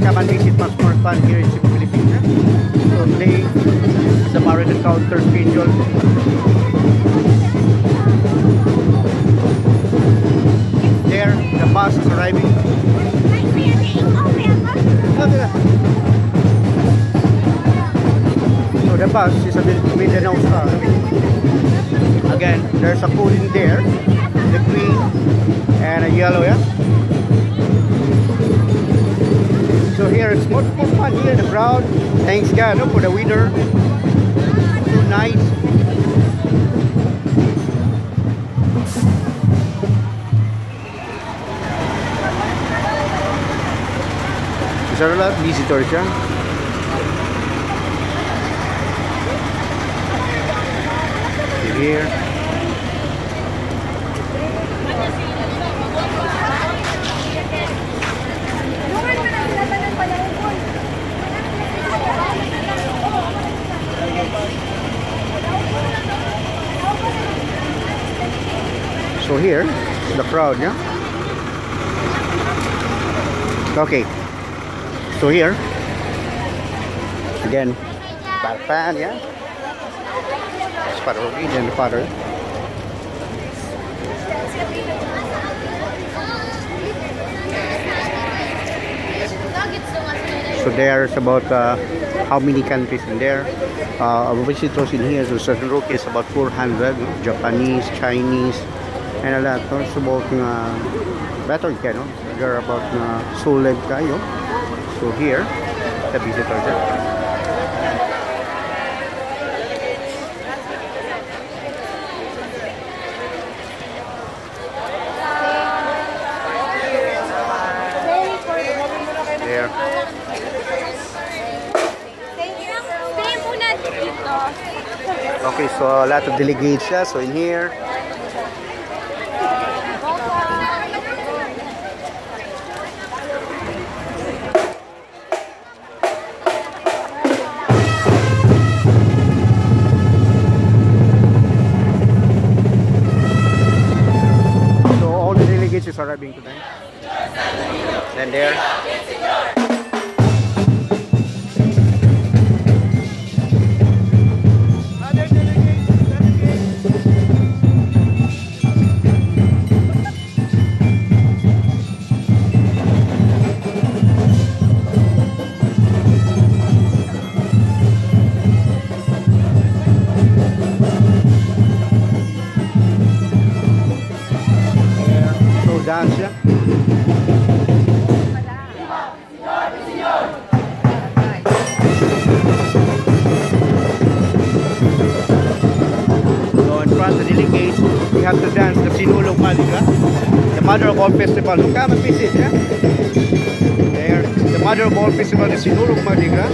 come and visit much more fun here in Cebu, Philippines. So today the Marathon Counter schedule. There, the bus is arriving. So the bus is a bit Mindanao Star. Uh. Again, there's a pool in there, the green and a yellow, yeah. Here it's much more fun here, in the crowd. Thanks God no, for the weather. So nice. Is there a lot of visitors siya? Here. Here, the crowd, yeah? Okay. So here, again, Balpan, yeah? Father and the Father. So there's about uh, how many countries in there. Uh, visitors in here, so certain rook is about 400. Japanese, Chinese, and a lot. So about uh, better ka, no? There are about uh, solid kayo. So here, the visitors. Dito. Okay, so a lot of delegates. So in here, arriving today. Then there. To dance the Sinulog Maliga, the mother of all festival. Look, come and yeah? There, the mother of all festival, the Sinulog Maliga.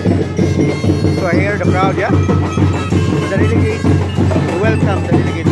So here, the crowd, yeah? The delegates, we welcome the delegates.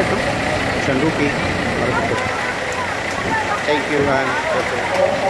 100 no? Isang rupee. Thank you, man.